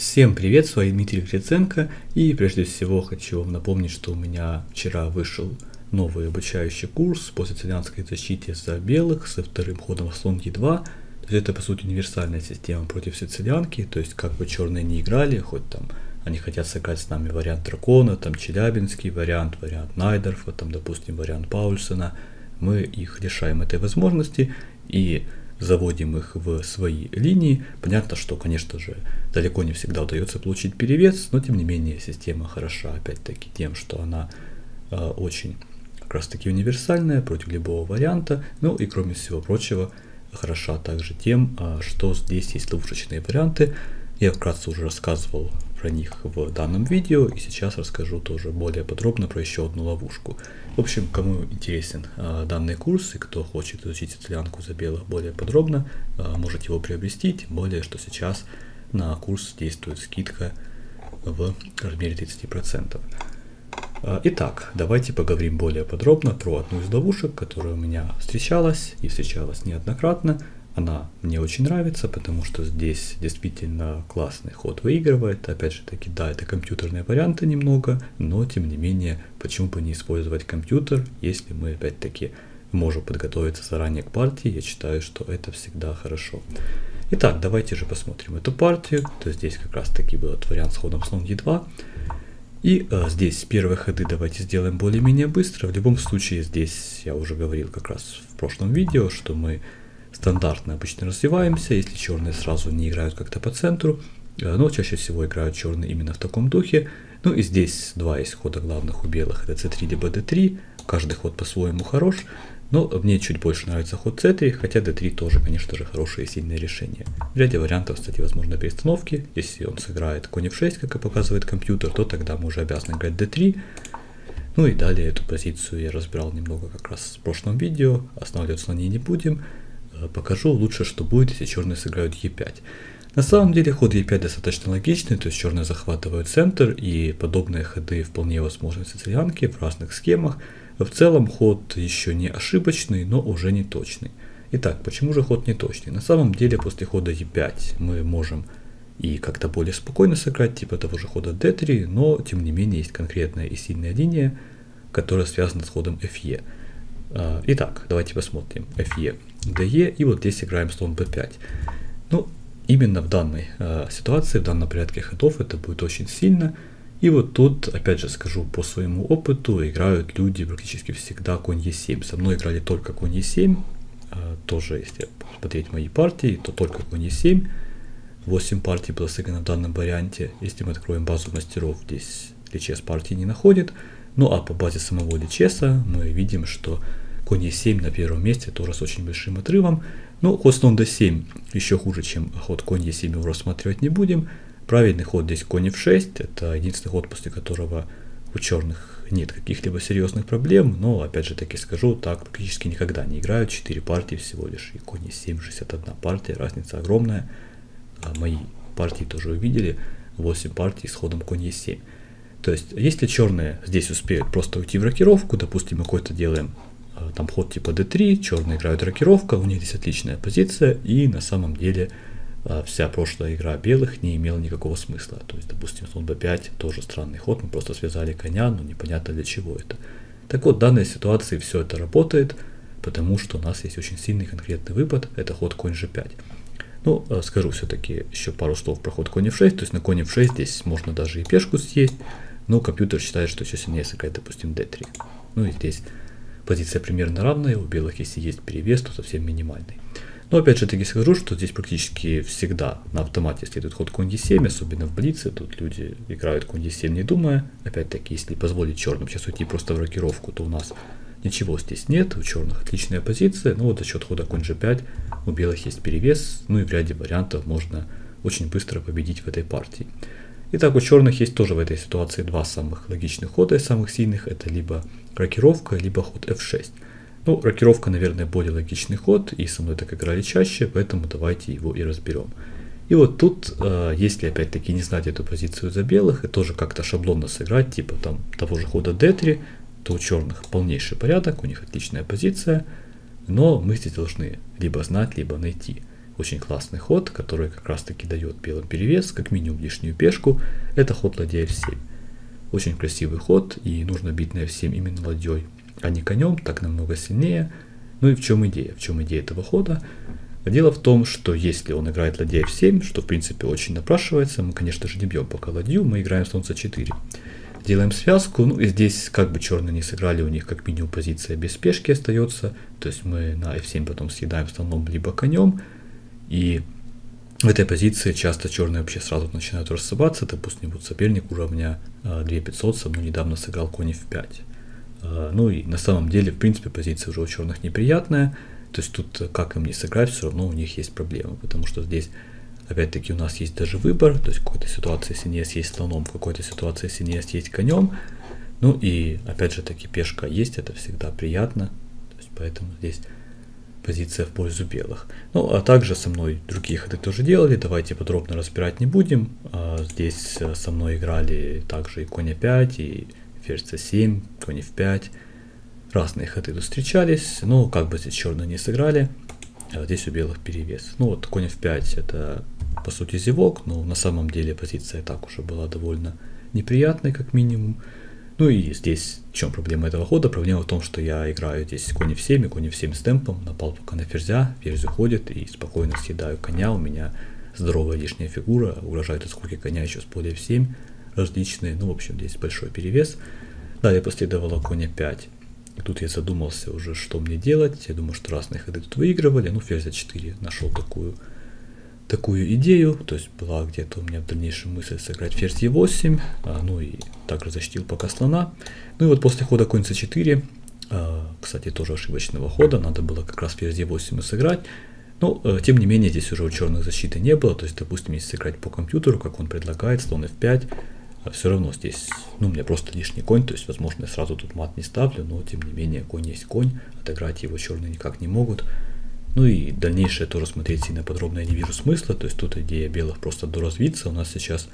Всем привет, с вами Дмитрий Гриценко и прежде всего хочу вам напомнить, что у меня вчера вышел новый обучающий курс по сицилианской защите за белых со вторым ходом слон e2. То есть это по сути универсальная система против сицилианки, то есть как бы черные не играли, хоть там они хотят сыграть с нами вариант дракона, там челябинский вариант, вариант Найдерфа, там допустим вариант Паульсона, мы их лишаем этой возможности и заводим их в свои линии. Понятно, что, конечно же, далеко не всегда удается получить перевес, но тем не менее система хороша, опять-таки, тем, что она э, очень как раз таки универсальная против любого варианта. Ну и кроме всего прочего, хороша также тем, э, что здесь есть ловушечные варианты. Я вкратце уже рассказывал про них в данном видео и сейчас расскажу тоже более подробно про еще одну ловушку. В общем, кому интересен э, данный курс и кто хочет изучить итальянку за белых более подробно, э, можете его приобрести, тем более, что сейчас на курс действует скидка в размере 30%. Э, итак, давайте поговорим более подробно про одну из ловушек, которая у меня встречалась и встречалась неоднократно – она мне очень нравится, потому что здесь действительно классный ход выигрывает. Опять же таки, да, это компьютерные варианты немного, но тем не менее, почему бы не использовать компьютер, если мы опять-таки можем подготовиться заранее к партии, я считаю, что это всегда хорошо. Итак, давайте же посмотрим эту партию. То здесь как раз таки был вариант с ходом слон e2. И э, здесь первые ходы давайте сделаем более-менее быстро. В любом случае здесь я уже говорил как раз в прошлом видео, что мы стандартно обычно развиваемся, если черные сразу не играют как-то по центру, э, но чаще всего играют черные именно в таком духе. Ну и здесь два есть хода главных у белых, это c3 либо d3, каждый ход по-своему хорош, но мне чуть больше нравится ход c3, хотя d3 тоже, конечно же, хорошее и сильное решение. В ряде вариантов, кстати, возможно перестановки. Если он сыграет конь f6, как и показывает компьютер, то тогда мы уже обязаны играть d3. Ну и далее эту позицию я разбирал немного как раз в прошлом видео, останавливаться на ней не будем. Э, покажу лучше, что будет, если черные сыграют e5. На самом деле ход e5 достаточно логичный, то есть черные захватывают центр, и подобные ходы вполне возможны в сицилианке в разных схемах. В целом ход еще не ошибочный, но уже не точный. Итак, почему же ход не точный? На самом деле после хода e5 мы можем и как-то более спокойно сыграть, типа того же хода d3, но тем не менее есть конкретная и сильная линия, которая связана с ходом fe. А, итак, давайте посмотрим. fe. DE, и вот здесь играем слон B5. Ну, именно в данной э, ситуации, в данном порядке ходов это будет очень сильно. И вот тут, опять же скажу по своему опыту, играют люди практически всегда конь Е7. Со мной играли только конь Е7, э, тоже если посмотреть мои партии, то только конь Е7. 8 партий было сыграно в данном варианте. Если мы откроем базу мастеров, здесь Личес партии не находит. Ну а по базе самого Личеса мы видим, что Конь e7 на первом месте, тоже с очень большим отрывом. Но ход слон d7 еще хуже, чем ход конь e7, его рассматривать не будем. Правильный ход здесь конь f6, это единственный ход, после которого у черных нет каких-либо серьезных проблем, но опять же таки скажу, так практически никогда не играют, 4 партии всего лишь, и конь e7, 61 партия, разница огромная. А мои партии тоже увидели, 8 партий с ходом конь e7. То есть, если черные здесь успеют просто уйти в рокировку, допустим, мы какой-то делаем Э, там ход типа d3, черные играют рокировка, у них здесь отличная позиция, и на самом деле э, вся прошлая игра белых не имела никакого смысла. То есть, допустим, слон b5 тоже странный ход, мы просто связали коня, но непонятно для чего это. Так вот, в данной ситуации все это работает, потому что у нас есть очень сильный конкретный выпад, это ход конь g5. Ну, э, скажу все-таки еще пару слов про ход конь f6, то есть на конь f6 здесь можно даже и пешку съесть, но компьютер считает, что еще сильнее сыграть, допустим, d3. Ну и здесь позиция примерно равная, у белых если есть перевес, то совсем минимальный. Но опять же таки скажу, что здесь практически всегда на автомате следует ход конь e7, особенно в блице, тут люди играют конь e7 не думая. Опять-таки, если позволить черным сейчас уйти просто в рокировку, то у нас ничего здесь нет, у черных отличная позиция, но вот за счет хода конь g5 у белых есть перевес, ну и в ряде вариантов можно очень быстро победить в этой партии. Итак, у черных есть тоже в этой ситуации два самых логичных хода, самых сильных, это либо рокировка, либо ход f6. Ну, рокировка, наверное, более логичный ход, и со мной так играли чаще, поэтому давайте его и разберем. И вот тут, э, если опять-таки не знать эту позицию за белых, и тоже как-то шаблонно сыграть, типа там того же хода d3, то у черных полнейший порядок, у них отличная позиция, но мы здесь должны либо знать, либо найти, очень классный ход, который как раз таки дает белым перевес, как минимум лишнюю пешку. Это ход ладья f7. Очень красивый ход, и нужно бить на f7 именно ладьей, а не конем, так намного сильнее. Ну и в чем идея? В чем идея этого хода? Дело в том, что если он играет ладья f7, что в принципе очень напрашивается, мы, конечно же, не бьем пока ладью, мы играем слон c4. Делаем связку, ну и здесь как бы черные не сыграли, у них как минимум позиция без спешки остается, то есть мы на f7 потом съедаем слоном либо конем, и в этой позиции часто черные вообще сразу начинают рассыпаться, допустим, вот соперник уровня 2500 со мной недавно сыграл конь f5. А, ну и на самом деле, в принципе, позиция уже у черных неприятная, то есть тут как им не сыграть, все равно у них есть проблемы, потому что здесь опять-таки у нас есть даже выбор, то есть в какой-то ситуации сильнее съесть слоном, в какой-то ситуации сильнее съесть конем, ну и опять же таки пешка есть, это всегда приятно, то есть поэтому здесь позиция в пользу белых. Ну, а также со мной другие ходы тоже делали, давайте подробно разбирать не будем. А, здесь э, со мной играли также и конь 5 и ферзь c7, конь f5. Разные ходы тут встречались, но как бы здесь черные не сыграли, а здесь у белых перевес. Ну вот конь f5 это по сути зевок, но на самом деле позиция так уже была довольно неприятной как минимум. Ну и здесь в чем проблема этого хода? Проблема в том, что я играю здесь конь в 7 и конь в 7 с темпом, напал пока на ферзя, ферзь уходит и спокойно съедаю коня, у меня здоровая лишняя фигура, угрожают отскоки коня еще с поля f7 различные, ну в общем здесь большой перевес. Далее последовало конь 5 и тут я задумался уже, что мне делать. Я думаю, что разные ходы тут выигрывали. Ну, ферзь 4 нашел такую такую идею, то есть была где-то у меня в дальнейшем мысль сыграть ферзь e8, а, ну и также защитил пока слона. Ну и вот после хода конь c4, а, кстати, тоже ошибочного хода, надо было как раз ферзь e8 и сыграть. Но, э, тем не менее, здесь уже у черных защиты не было, то есть, допустим, если сыграть по компьютеру, как он предлагает, слон f5, а все равно здесь, ну, у меня просто лишний конь, то есть, возможно, я сразу тут мат не ставлю, но, тем не менее, конь есть конь, отыграть его черные никак не могут. Ну и дальнейшее тоже смотреть сильно подробно я не вижу смысла, то есть тут идея белых просто доразвиться. У нас сейчас,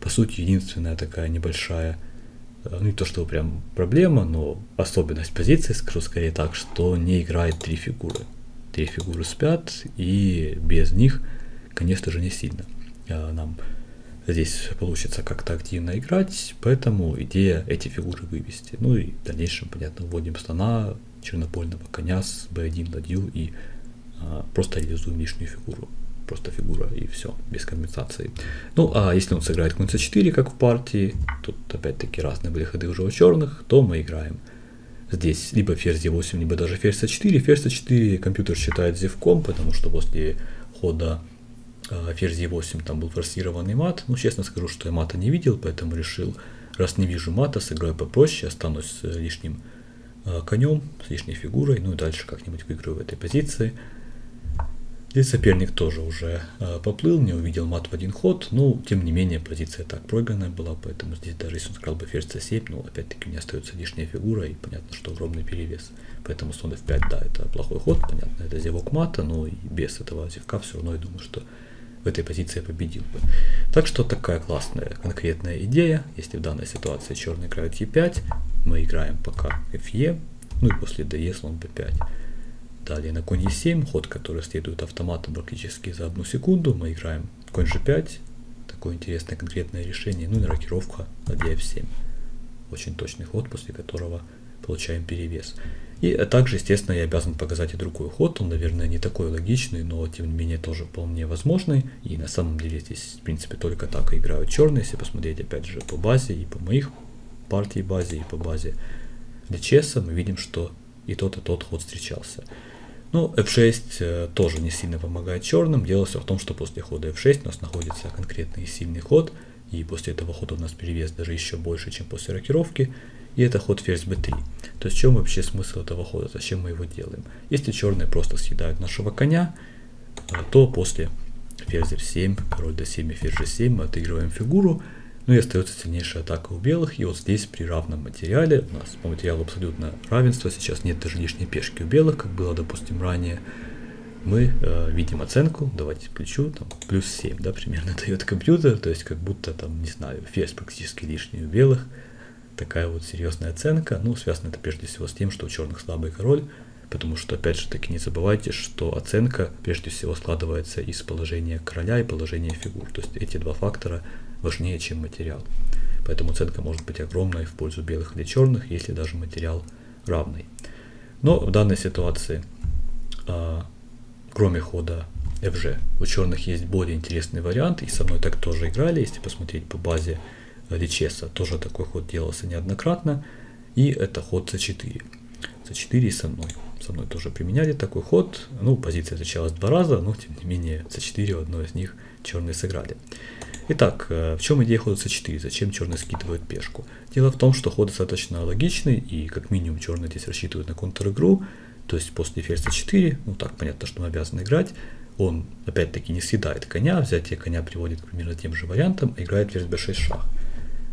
по сути, единственная такая небольшая, э, ну не то что прям проблема, но особенность позиции, скажу скорее так, что не играет три фигуры. Три фигуры спят, и без них, конечно же, не сильно. Э, нам здесь получится как-то активно играть, поэтому идея эти фигуры вывести. Ну и в дальнейшем, понятно, вводим слона, чернопольного коня с b1 ладью и а, просто реализуем лишнюю фигуру. Просто фигура и все, без компенсации. Ну, а если он сыграет конь c4, как в партии, тут опять-таки разные были ходы уже у черных, то мы играем здесь либо ферзь e8, либо даже ферзь c4. Ферзь c4 компьютер считает зевком, потому что после хода э, ферзь e8 там был форсированный мат. Ну, честно скажу, что я мата не видел, поэтому решил, раз не вижу мата, сыграю попроще, останусь с лишним конем, с лишней фигурой, ну и дальше как-нибудь выиграю в этой позиции. Здесь соперник тоже уже э, поплыл, не увидел мат в один ход, но тем не менее позиция так проигранная была, поэтому здесь даже если он сыграл бы ферзь c7, ну опять-таки у меня остается лишняя фигура и понятно, что огромный перевес. Поэтому слон f5, да, это плохой ход, понятно, это зевок мата, но и без этого зевка все равно я думаю, что в этой позиции я победил бы. Так что такая классная конкретная идея, если в данной ситуации черный играет e5, мы играем пока fe, ну и после de слон b5. Далее на конь e7, ход, который следует автоматом практически за одну секунду. Мы играем конь g5. Такое интересное конкретное решение. Ну и рокировка ладья f7. Очень точный ход, после которого получаем перевес. И также, естественно, я обязан показать и другой ход. Он, наверное, не такой логичный, но тем не менее тоже вполне возможный. И на самом деле здесь, в принципе, только так и играют черные. Если посмотреть, опять же, по базе и по моих партий базе, и по базе Личеса, мы видим, что и тот, и тот ход встречался. Ну, f6 э, тоже не сильно помогает черным. Дело все в том, что после хода f6 у нас находится конкретный сильный ход, и после этого хода у нас перевес даже еще больше, чем после рокировки, и это ход ферзь b3. То есть в чем вообще смысл этого хода, зачем мы его делаем? Если черные просто съедают нашего коня, э, то после ферзь f7, король d7 и ферзь g7 мы отыгрываем фигуру, ну и остается сильнейшая атака у белых. И вот здесь при равном материале, у нас по материалу абсолютно равенство, сейчас нет даже лишней пешки у белых, как было, допустим, ранее. Мы э, видим оценку, давайте плечу, там, плюс 7, да, примерно дает компьютер, то есть как будто там, не знаю, ферзь практически лишний у белых. Такая вот серьезная оценка, ну, связано это прежде всего с тем, что у черных слабый король, потому что, опять же таки, не забывайте, что оценка прежде всего складывается из положения короля и положения фигур. То есть эти два фактора важнее, чем материал. Поэтому оценка может быть огромной в пользу белых или черных, если даже материал равный. Но в данной ситуации, а, кроме хода FG, у черных есть более интересный вариант, и со мной так тоже играли, если посмотреть по базе Личеса, тоже такой ход делался неоднократно, и это ход c4. c4 и со мной. Со мной тоже применяли такой ход, ну, позиция отличалась два раза, но тем не менее c4 в одной из них черные сыграли. Итак, э, в чем идея хода c4? Зачем черные скидывают пешку? Дело в том, что ход достаточно логичный, и как минимум черные здесь рассчитывают на контр-игру, то есть после ферзь c4, ну так понятно, что мы обязаны играть, он опять-таки не съедает коня, взятие коня приводит к примерно тем же вариантам, а играет ферзь b6 шах.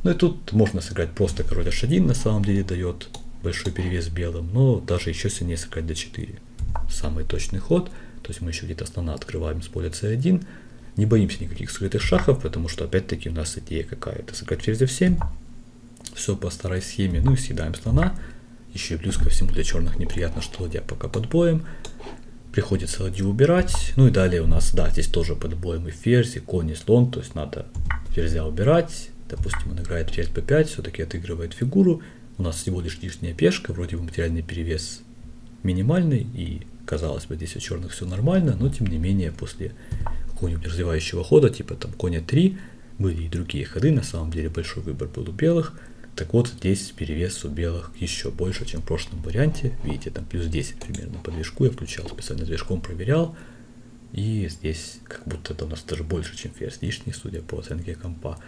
Ну и тут можно сыграть просто король h1, на самом деле дает большой перевес белым, но даже еще сильнее сыграть d4. Самый точный ход, то есть мы еще где-то слона открываем с поля c1, не боимся никаких скрытых шахов, потому что опять-таки у нас идея какая-то. Сыграть ферзь f7, все по старой схеме, ну и съедаем слона. Еще и плюс ко всему для черных неприятно, что ладья пока под боем. Приходится ладью убирать. Ну и далее у нас, да, здесь тоже под боем и ферзь, и конь, и слон. То есть надо ферзя убирать. Допустим, он играет ферзь b5, все-таки отыгрывает фигуру. У нас всего лишь лишняя пешка, вроде бы материальный перевес минимальный. И казалось бы, здесь у черных все нормально, но тем не менее после какого-нибудь развивающего хода, типа там коня 3, были и другие ходы, на самом деле большой выбор был у белых. Так вот, здесь перевес у белых еще больше, чем в прошлом варианте. Видите, там плюс 10 примерно по движку я включал, специально движком проверял. И здесь как будто это у нас даже больше, чем ферзь лишний, судя по оценке компа.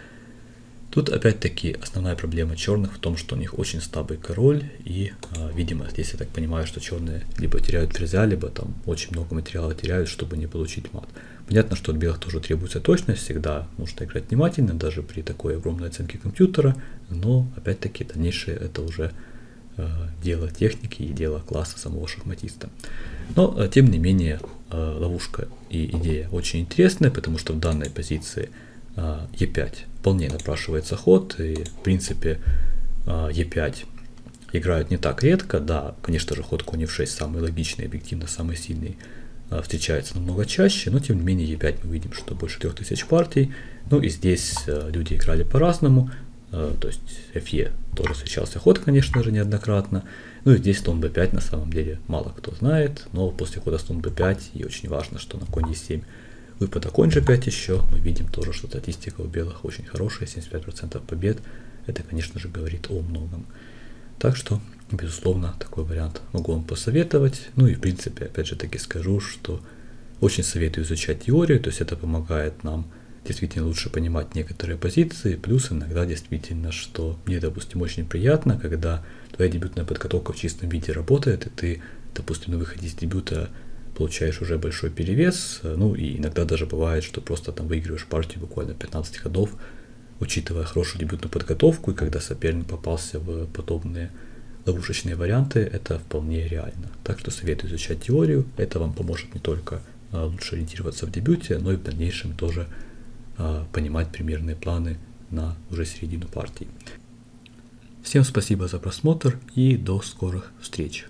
Тут опять-таки основная проблема черных в том, что у них очень слабый король, и, э, видимо, здесь я так понимаю, что черные либо теряют ферзя, либо там очень много материала теряют, чтобы не получить мат. Понятно, что от белых тоже требуется точность, всегда нужно играть внимательно, даже при такой огромной оценке компьютера, но опять-таки дальнейшее это уже э, дело техники и дело класса самого шахматиста. Но, э, тем не менее, ловушка и идея очень интересная, потому что в данной позиции e5 вполне напрашивается ход, и в принципе e5 играют не так редко, да, конечно же ход конь f6 самый логичный, объективно самый сильный, встречается намного чаще, но тем не менее e5 мы видим, что больше 3000 партий, ну и здесь люди играли по-разному, то есть fe тоже встречался ход, конечно же, неоднократно, ну и здесь слон b5 на самом деле мало кто знает, но после хода слон b5 и очень важно, что на конь e7 Выпада конь g5 еще, мы видим тоже, что статистика у белых очень хорошая, 75% побед. Это, конечно же, говорит о многом. Так что, безусловно, такой вариант могу вам посоветовать. Ну и, в принципе, опять же таки скажу, что очень советую изучать теорию, то есть это помогает нам действительно лучше понимать некоторые позиции, плюс иногда действительно, что мне, допустим, очень приятно, когда твоя дебютная подготовка в чистом виде работает, и ты, допустим, на выходе из дебюта получаешь уже большой перевес. Ну и иногда даже бывает, что просто там выигрываешь партию буквально 15 ходов, учитывая хорошую дебютную подготовку, и когда соперник попался в подобные ловушечные варианты, это вполне реально. Так что советую изучать теорию, это вам поможет не только а, лучше ориентироваться в дебюте, но и в дальнейшем тоже а, понимать примерные планы на уже середину партии. Всем спасибо за просмотр и до скорых встреч.